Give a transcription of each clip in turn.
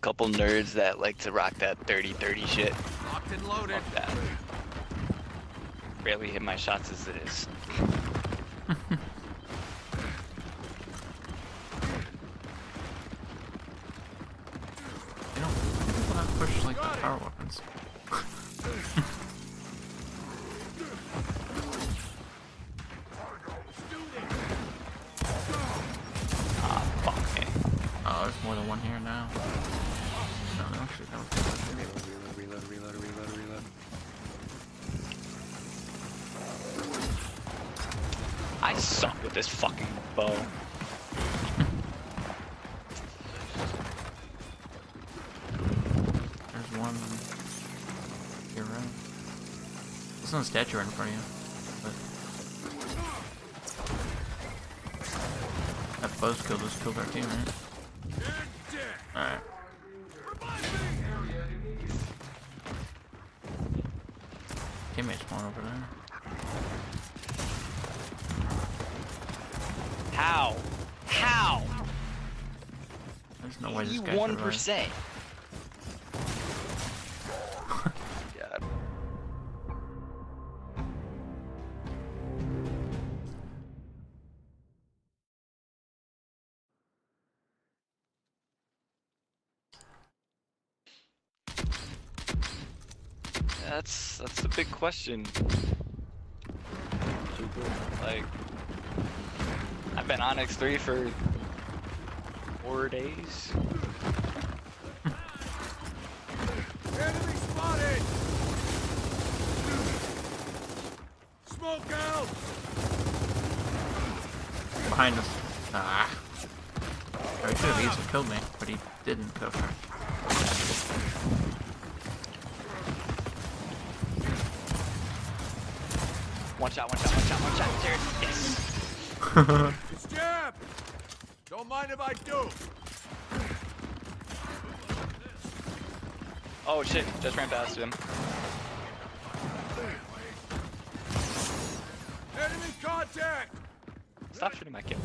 couple nerds that like to rock that 30-30 shit. Locked and loaded. Fuck that. Barely hit my shots as it is. You know, push like the power weapons. Ah, fuck me. Oh, there's more than one here now. No, no, actually, that was Reload, reload, reload, reload, reload. I suck with this fucking bow. There's one. You're right. There's no statue right in front of you. But that buzzkill just killed our team, right? Alright. Teammates spawn over there. How? How? There's no way this guy One survived. God. That's that's a big question. Like, been on X3 for four days. Enemy spotted. Smoke out. Behind us. Ah. He should have easily killed me, but he didn't go for it. One shot, one shot, one shot, one shot, Jared. Yes. Don't mind if I do. Oh shit, just ran past him. Enemy contact. Stop shooting my kill.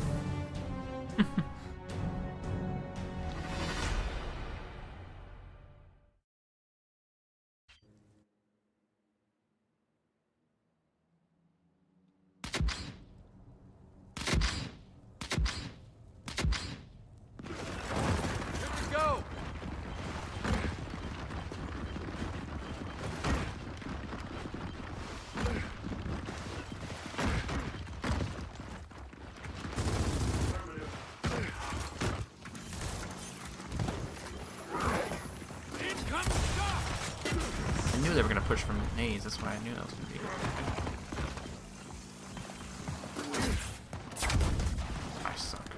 Push from nades, that's why I knew that was gonna be good. I suck.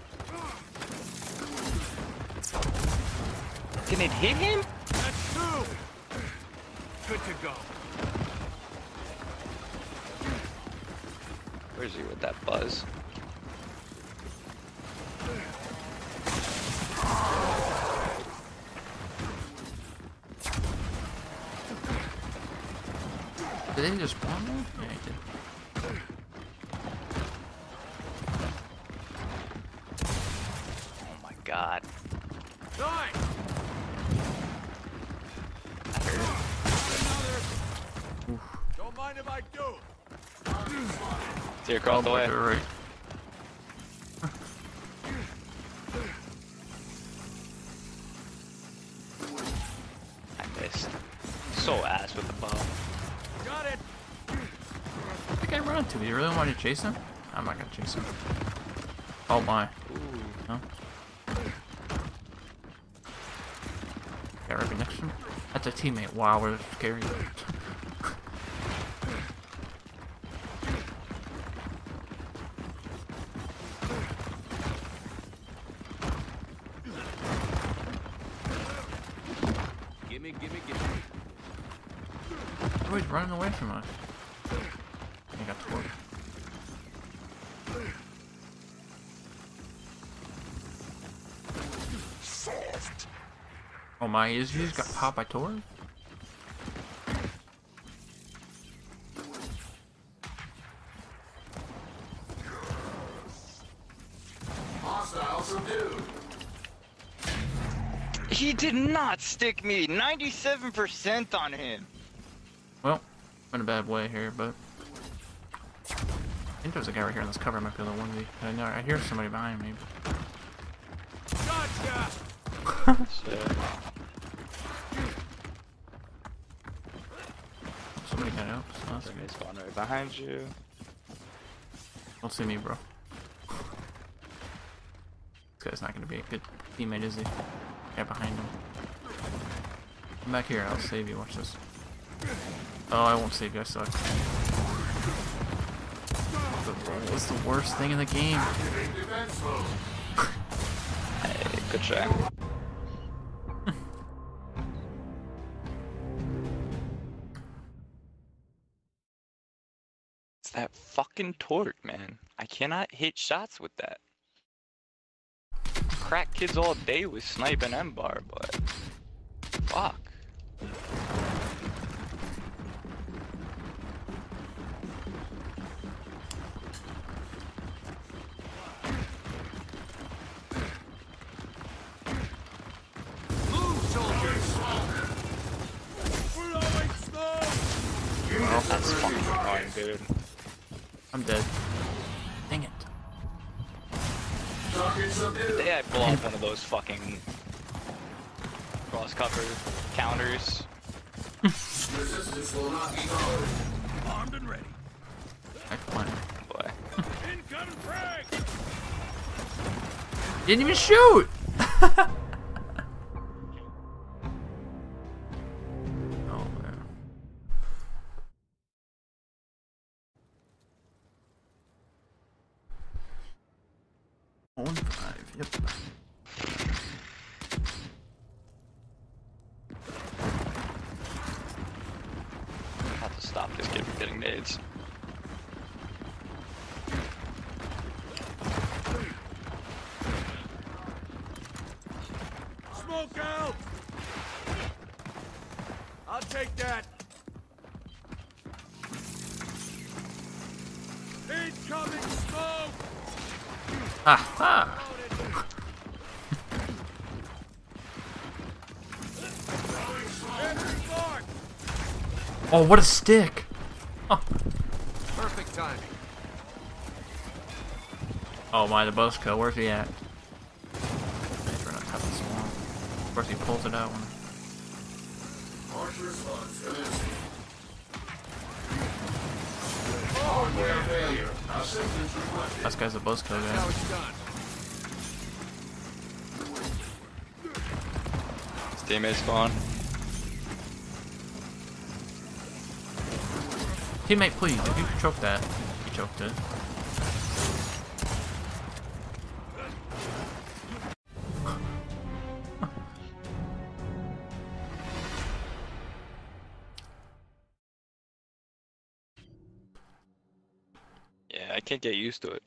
Can it hit him? That's two. Good to go. Where's he with that buzz? Did they just spawn there? Yeah, he did. Oh my god. Nine. I heard it. Don't mind if I do. Here, across the way. Right, right. I missed. So ass with the bow. Got it. What the guy run to? You really want to chase him? I'm not gonna chase him. Oh my. No? Guy right next to him? That's a teammate. Wow, we're scary. Gimme, gimme, gimme. Oh, he's running away from us. Oh my, he's, he's got popped by Tor? He did not stick me. 97% on him. Well, I'm in a bad way here, but I think there's a guy right here on this cover. I might be able to one v. I know I hear somebody behind me. Gotcha! So, Somebody got out. So that's somebody's good. spawn right behind you. Don't see me, bro. This guy's not gonna be a good teammate, is he? Yeah, behind him. Come back here. I'll save you. Watch this. Oh, I won't save you. I suck. What's the worst thing in the game? Hey, good try. It's that fucking torque, man. I cannot hit shots with that. Crack kids all day with snipe and EMBAR, but fuck. Move, soldiers! Throwing smoke! That's fucking annoying, dude. Um, off one of those fucking cross cover counters. Armed and ready. Climbed. Boy. Incoming frag! Didn't even shoot! stop this kid from getting nades. Smoke out! I'll take that. Incoming smoke! Aha! Entry Oh, what a stick! Oh, Perfect timing. oh my, the Bosco, where's he at? He's right on top of the swamp. Of course, he pulls it out when. This guy's a Bosco Now guy. it's done. His teammate spawn. Teammate, please, if you could choke that. You choked it. Yeah, I can't get used to it.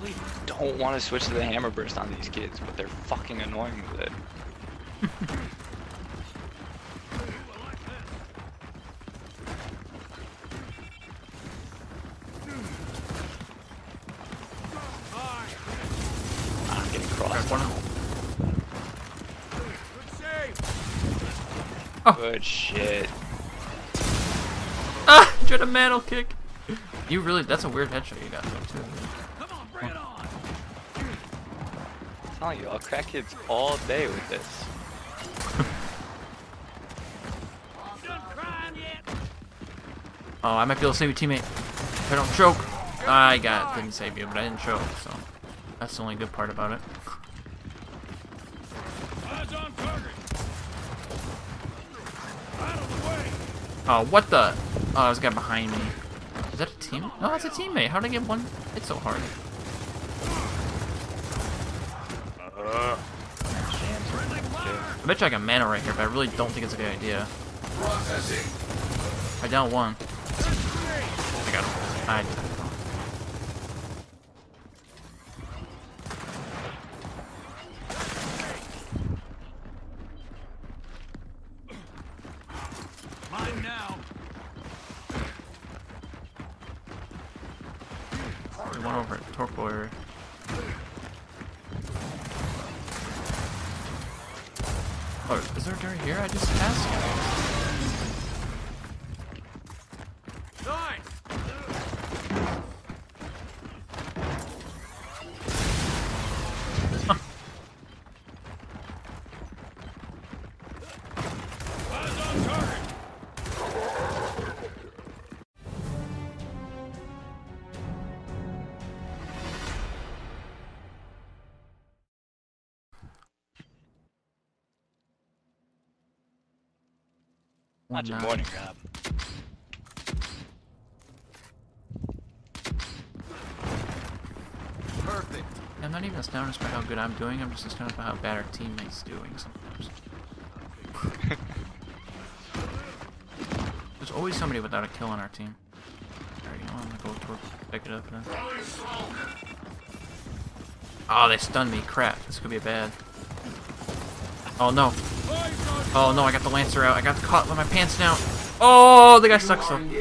Really don't want to switch to the Hammerburst on these kids, but they're fucking annoying with it. I'm getting crossed. Grab. Good save! Good shit. Ah! Tried a mantle kick! You really, that's a weird headshot you got though, too. Come on, bring it on! I'm telling you, I'll crack kids all day with this. You done crying yet? Oh, I might be able to save your teammate. If I don't choke. I got, didn't save you, but I didn't choke, so. That's the only good part about it. Eyes on target! Out of the way! Oh, what the? Oh, there's a guy behind me. Is that a team? No, that's a teammate. How did I get one? It's so hard. I bet you I can mana right here, but I really don't think it's a good idea. I down one. I got him. I did. Mine now! There's one over at Torpor area. Oh, is there a here? I just passed Not your One morning grab. Perfect. I'm not even astonished by how good I'm doing, I'm just astonished by how bad our teammates doing sometimes. There's always somebody without a kill on our team. Alright, you know, I'm gonna go toward pick it up then. Oh, they stunned me. Crap, this could be bad. Oh no. Oh no, I got the Lancer out. I got caught with my pants down. Oh, the guy sucks another!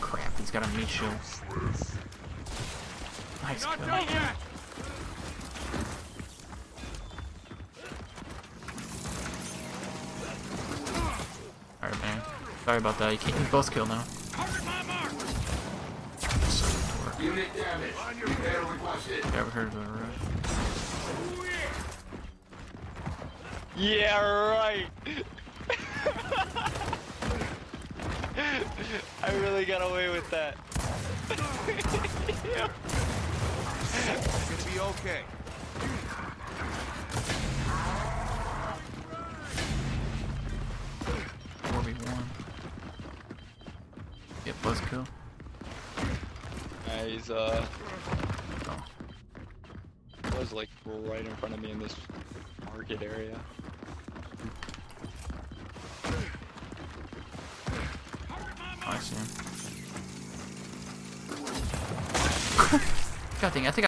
Crap, he's got a meat shield. Nice kill. Alright, man. Sorry about that. You can't you both kill now. Target my mark! So dork. Unit damage. Repair requested. Yeah, we heard of the roof. Yeah, right. I really got away with that. It's gonna be okay. Four v one. Yep, buzzkill. Yeah, he's uh was like right in front of me in this market area. I see him. God dang, I think